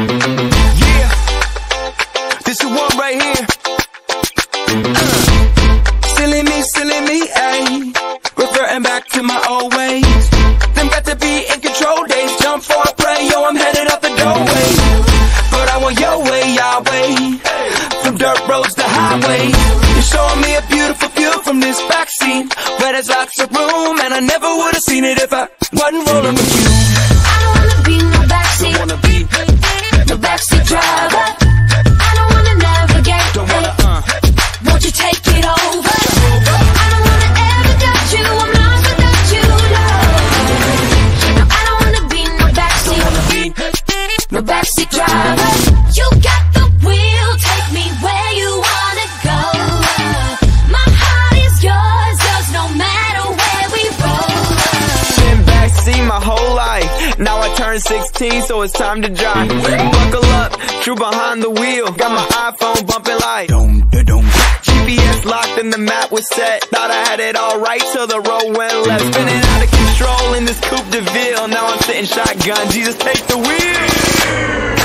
Yeah, this the one right here. Me, me. Reverting back to my old ways. Them got to be in control days. Jump for a yo, I'm headed out the doorway. But I want your way, Yahweh. From dirt roads to highways. You're showing me a beautiful view from this. Where there's lots of room, and I never would have seen it if I wasn't rolling with you. No backseat driver. You got the wheel, take me where you wanna go. My heart is yours, yours, no matter where we roll. been backseat my whole life. Now I turned 16, so it's time to drive. Buckle up, true behind the wheel. Got my iPhone bumping like. GPS locked and the map was set. Thought I had it all right till the road went left. Spinning out of control in this Coupe de Ville. Now I'm sitting shotgun. Jesus, take the wheel.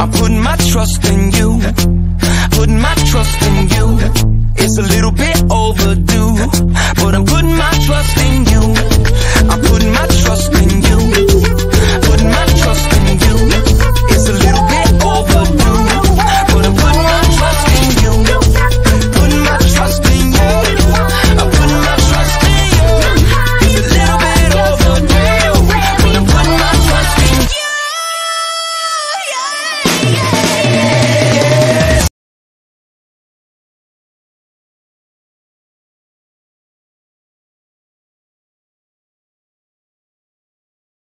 I put my trust in you. Put my trust in you. It's a little bit overdue, but I'm